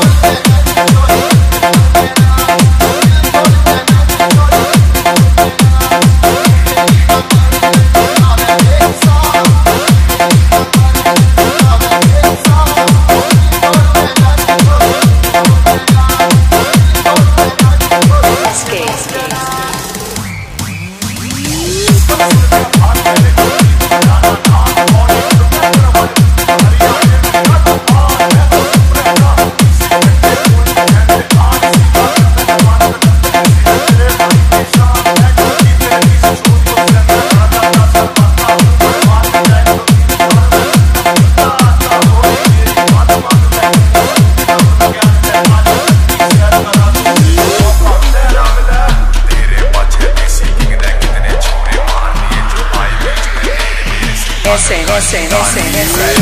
I'm você, você, você, você.